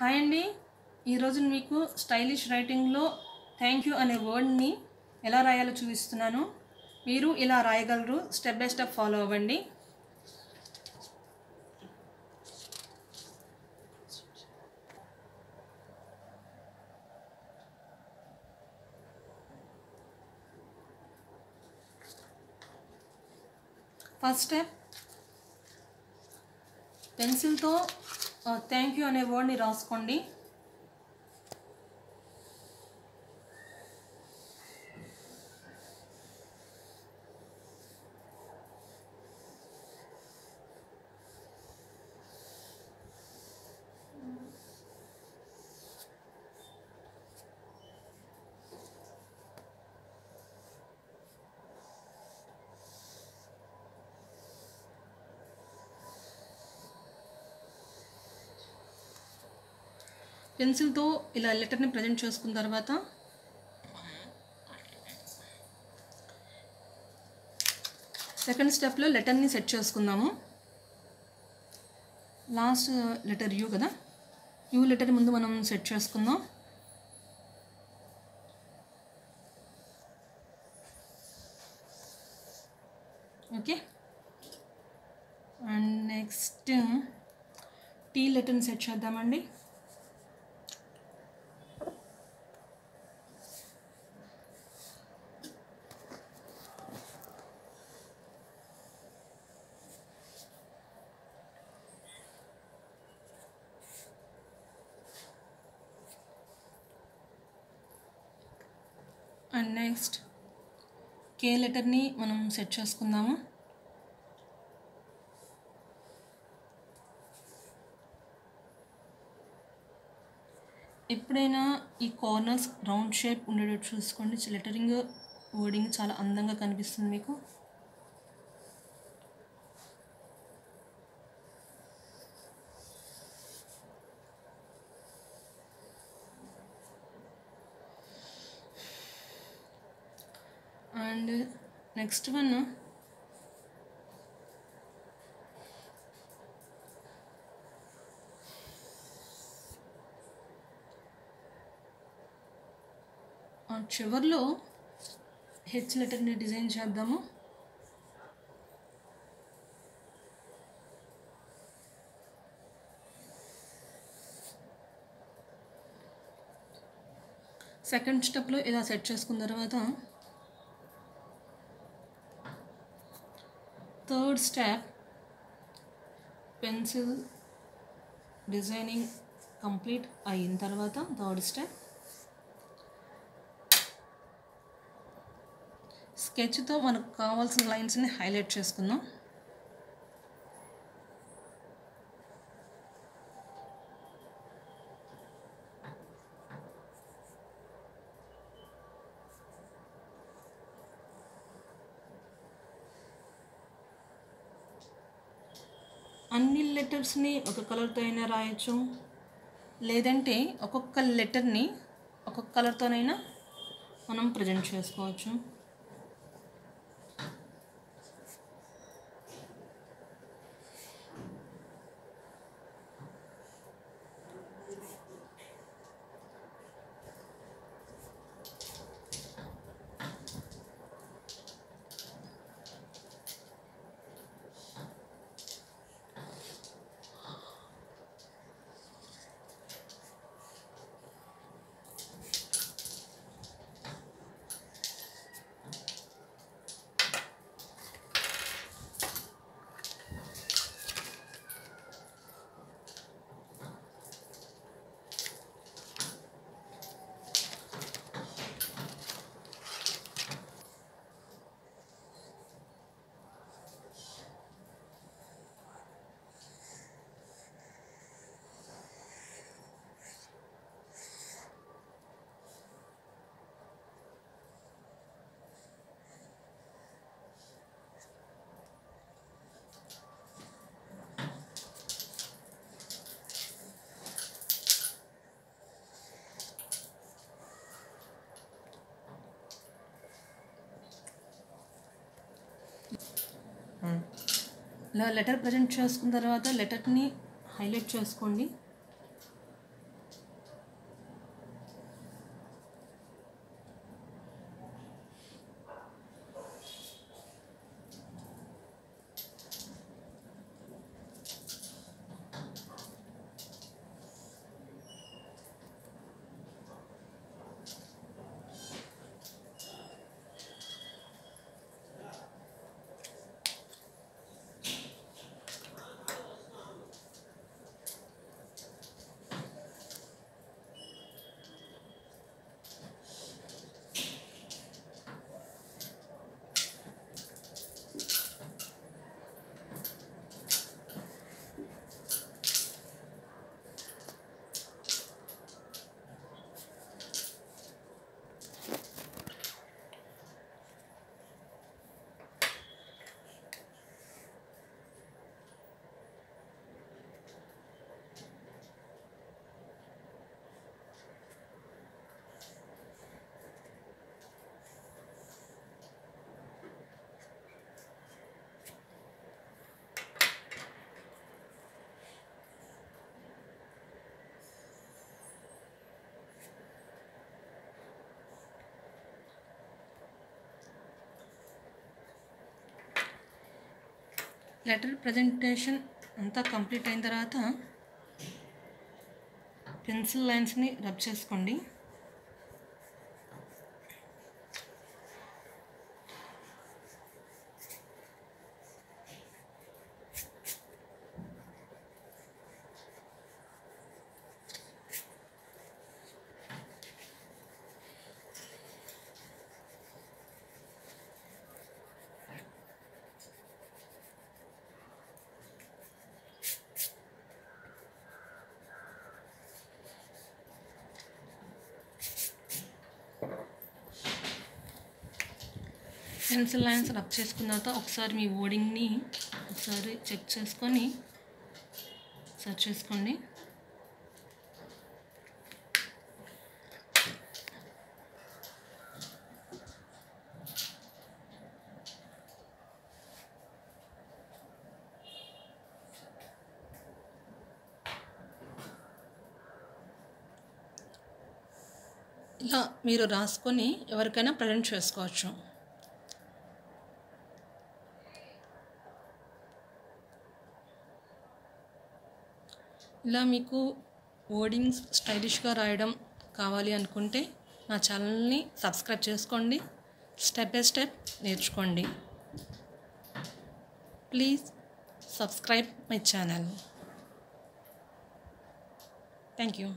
Hi అండి. ఈరోజు మీకు స్టైలిష్ రైటింగ్లో థ్యాంక్ యూ అనే వర్డ్ని ఎలా రాయాలో చూపిస్తున్నాను. మీరు ఇలా రాయగలరు. స్టెప్ బై స్టెప్ ఫాలో అవ్వండి. ఫస్ట్ స్టెప్ పెన్సిల్తో థ్యాంక్ యూ అనే వర్డ్ని రాసుకోండి. పెన్సిల్తో ఇలా లెటర్ని ప్రజెంట్ చేసుకున్న తర్వాత సెకండ్ స్టెప్లో లెటర్ని సెట్ చేసుకుందాము. లాస్ట్ లెటర్ యూ కదా? యూ లెటర్ ముందు మనం సెట్ చేసుకుందాం. ఓకే? అండ్ నెక్స్ట్ టీ లెటర్ని సెట్ చేద్దామండి. అండ్ నెక్స్ట్ కే లెటర్ని మనం సెట్ చేసుకుందాము. ఎప్పుడైనా ఈ కార్నర్స్ రౌండ్ షేప్ ఉండేటట్టు చూసుకోండి. లెటరింగ్ వర్డింగ్ చాలా అందంగా కనిపిస్తుంది మీకు. And next one. ఆ చివర్లో హెచ్ లెటర్ని డిజైన్ చేద్దాము. సెకండ్ స్టెప్లో ఇలా సెట్ చేసుకున్న తర్వాత third step pencil designing complete అయిన తర్వాత థర్డ్ స్టెప్ స్కెచ్తో మనకు కావాల్సిన లైన్స్ని హైలైట్ చేసుకుందాం. అన్ని లెటర్స్ని ఒక కలర్తో అయినా రాయొచ్చు. లేదంటే ఒక్కొక్క లెటర్ని ఒక్కొక్క కలర్తోనైనా మనం ప్రజెంట్ చేసుకోవచ్చు. లెటర్ ప్రజెంట్ చేసుకున్న తర్వాత లెటర్ని హైలైట్ చేసుకోండి. లెటర్ ప్రజెంటేషన్ అంతా కంప్లీట్ అయిన తర్వాత పెన్సిల్ లైన్స్ని రబ్ చేసుకోండి. పెన్సిల్ లైన్స్ రబ్ చేసుకున్న తర్వాత ఒకసారి మీ ఓడింగ్ని ఒకసారి చెక్ చేసుకొని సెర్చ్ చేసుకోండి. ఇలా మీరు రాసుకొని ఎవరికైనా ప్రజెంట్ చేసుకోవచ్చు. ఇలా మీకు ఓడింగ్స్ స్టైలిష్గా రాయడం కావాలి అనుకుంటే నా ఛానల్ని సబ్స్క్రైబ్ చేసుకోండి. స్టెప్ బై స్టెప్ నేర్చుకోండి. Please subscribe my channel thank you